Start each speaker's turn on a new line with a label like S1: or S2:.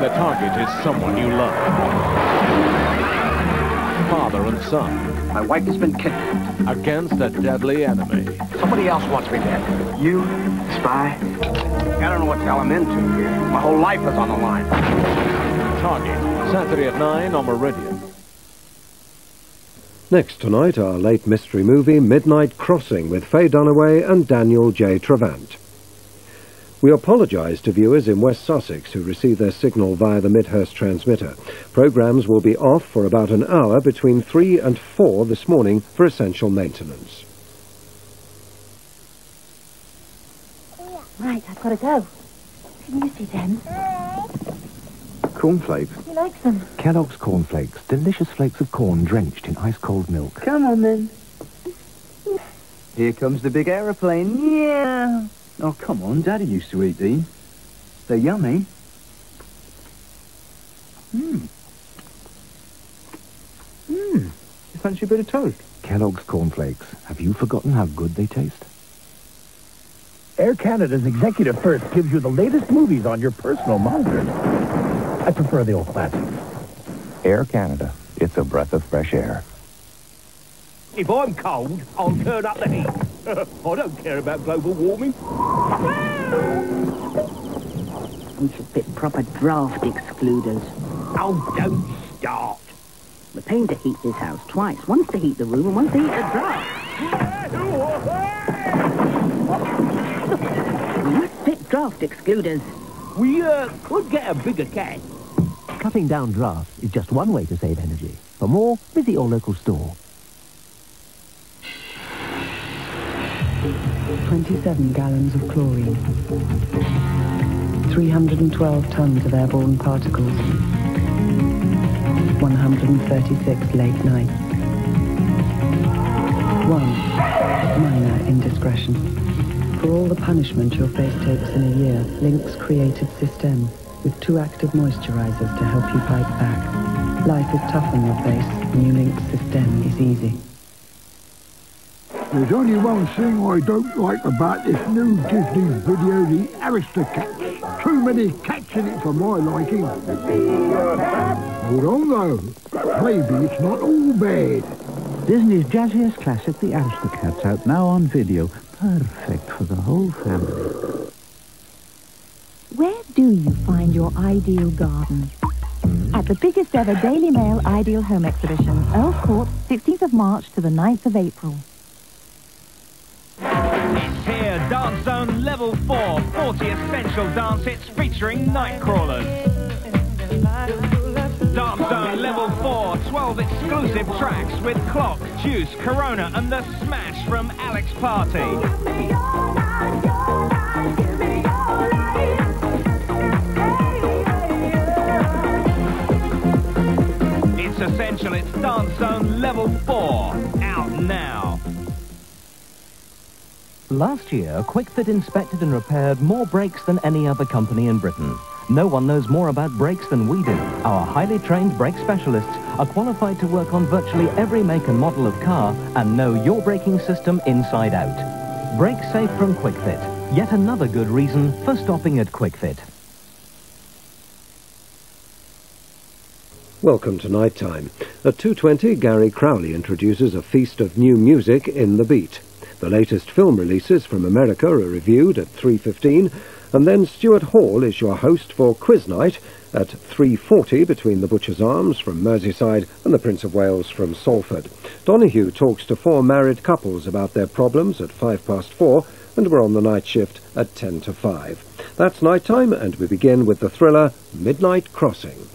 S1: when the target is someone you love. Father and son.
S2: My wife has been kidnapped.
S1: Against a deadly enemy.
S2: Somebody else wants me dead. You, spy? I don't know what the hell I'm into here. My whole life is on the line.
S1: Target, Saturday at 9 on Meridian.
S3: Next tonight, our late mystery movie, Midnight Crossing, with Faye Dunaway and Daniel J. Travanti. We apologise to viewers in West Sussex who receive their signal via the Midhurst transmitter. Programmes will be off for about an hour between 3 and 4 this morning for essential maintenance.
S4: Right, I've got to go. Can you see them?
S5: Cornflakes.
S4: He likes them.
S5: Kellogg's cornflakes. Delicious flakes of corn drenched in ice-cold milk.
S4: Come on, then.
S6: Here comes the big aeroplane. Yeah. Oh, come on. Daddy used to eat these. They're yummy. Mmm. Mmm. You fancy a bit of toast?
S5: Kellogg's cornflakes. Have you forgotten how good they taste?
S7: Air Canada's Executive First gives you the latest movies on your personal monitor. I prefer the old classics.
S5: Air Canada. It's a breath of fresh air.
S7: If I'm cold, I'll turn up the heat. I don't care about global warming.
S4: We should fit proper draft excluders.
S7: Oh, don't start.
S4: We're paying to heat this house twice. Once to heat the room and once to heat the draft. We must fit draft excluders.
S7: We, uh, could get a bigger can.
S8: Cutting down drafts is just one way to save energy. For more, visit your local store.
S9: 27 gallons of chlorine. 312 tons of airborne particles. 136 late nights. One minor indiscretion. For all the punishment your face takes in a year, Lynx created System with two active moisturizers to help you fight back. Life is tough on your face. New Lynx System is easy.
S10: There's only one thing I don't like about this new Disney video, the Aristocats. Too many cats in it for my liking. Hold on though, maybe it's not all bad.
S11: Disney's jazziest classic, The Aristocats, out now on video. Perfect for the whole family.
S12: Where do you find your ideal garden? At the biggest ever Daily Mail Ideal Home Exhibition, Earls Court, 16th of March to the 9th of April.
S13: It's here, Dance Zone Level 4, 40 essential dance hits featuring Nightcrawlers. Dance Zone Level 4, 12 exclusive tracks with Clock, Juice, Corona and The Smash from Alex Party. It's essential, it's Dance Zone Level 4, out now.
S8: Last year, Kwik-Fit inspected and repaired more brakes than any other company in Britain. No one knows more about brakes than we do. Our highly trained brake specialists are qualified to work on virtually every make and model of car and know your braking system inside out. Brake safe from Kwik-Fit. Yet another good reason for stopping at Kwik-Fit.
S3: Welcome to Night Time. At 2.20, Gary Crowley introduces a feast of new music in the beat. The latest film releases from America are reviewed at 3.15, and then Stuart Hall is your host for Quiz Night at 3.40 between the Butcher's Arms from Merseyside and the Prince of Wales from Salford. Donahue talks to four married couples about their problems at five past four, and we're on the night shift at 10 to 5. That's night time, and we begin with the thriller Midnight Crossing.